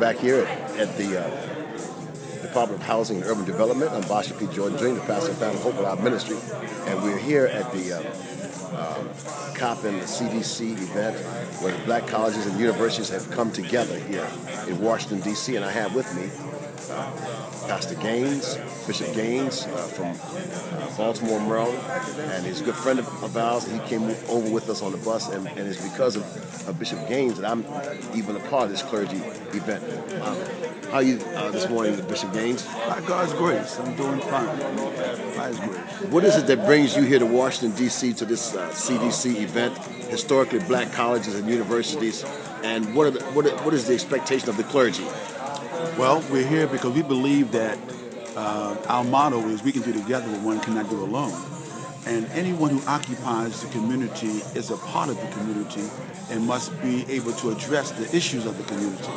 back here at, at the uh, Department of Housing and Urban Development. I'm Bosher P. Jordan Jr., the pastor and founder of Hope Alive Ministry, and we're here at the uh, um, Coppin CDC event where black colleges and universities have come together here in Washington, D.C., and I have with me Pastor Gaines, Bishop Gaines uh, from uh, Baltimore, Maryland, and he's a good friend of ours. He came over with us on the bus, and, and it's because of, of, Bishop Gaines that I'm even a part of this clergy event. Um, how are you uh, this morning, Bishop Gaines? By God's grace, I'm doing fine. By His grace. What is it that brings you here to Washington, D.C. to this CDC uh, event, historically black colleges and universities, and what, the, what, what is the expectation of the clergy? Well, we're here because we believe that uh, our motto is we can do together what one cannot do alone. And anyone who occupies the community is a part of the community and must be able to address the issues of the community.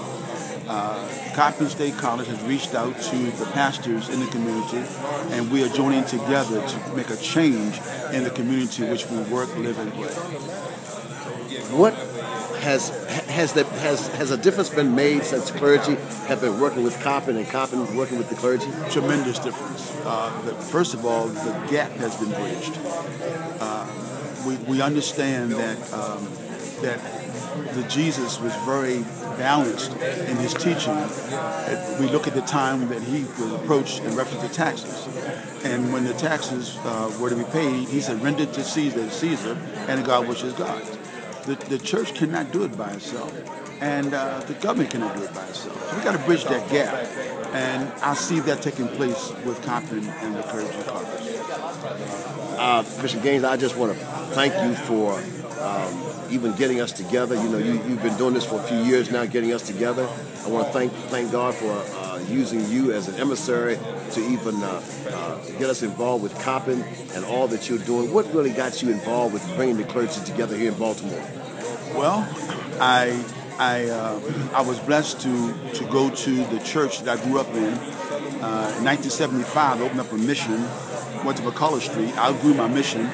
Uh, Coppin State College has reached out to the pastors in the community, and we are joining together to make a change in the community which we work, live, and play. What has has that has has a difference been made since clergy have been working with Coppin and Coppin working with the clergy? Tremendous difference. Uh, the, first of all, the gap has been bridged. Uh, we, we understand that um, that the Jesus was very balanced in his teaching. We look at the time that he was approached in reference to taxes. And when the taxes uh, were to be paid, he said, render to Caesar Caesar, and God which is God. The, the church cannot do it by itself, and uh, the government cannot do it by itself. So we got to bridge that gap, and I see that taking place with Coppin and the clergy caucus. Uh, Bishop Gaines, I just want to thank you for um, even getting us together. You know, you, have been doing this for a few years now, getting us together. I want to thank thank God for uh, using you as an emissary to even uh, uh, get us involved with Coppin and all that you're doing. What really got you involved with bringing the clergy together here in Baltimore? Well, I I uh, I was blessed to to go to the church that I grew up in. Uh, in 1975, I opened up a mission. Went to McCulloh Street. I grew my mission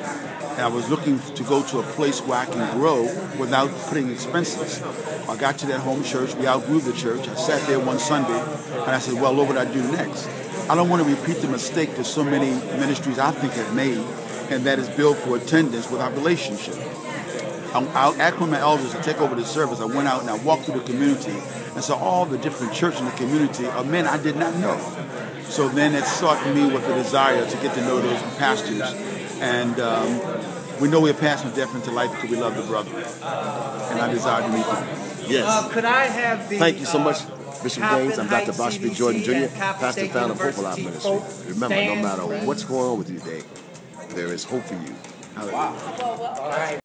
and I was looking to go to a place where I can grow without putting expenses. I got to that home church. We outgrew the church. I sat there one Sunday, and I said, "Well, what would I do next?" I don't want to repeat the mistake that so many ministries I think have made, and that is built for attendance without relationship. I asked my elders to take over the service. I went out and I walked through the community and saw all the different churches in the community uh, of men I did not know. So then it sought me with a desire to get to know those pastors. And um, we know we're passing different to life because we love the brother. And I desire to meet them. Yes. Uh, could I have the. Thank you so much. Bishop Gaines, I'm Dr. Bosher P. Jordan Jr., pastor founder of Hope Alive Ministry. Remember, no matter what's going on with you today, there is hope for you. Hallelujah. Wow.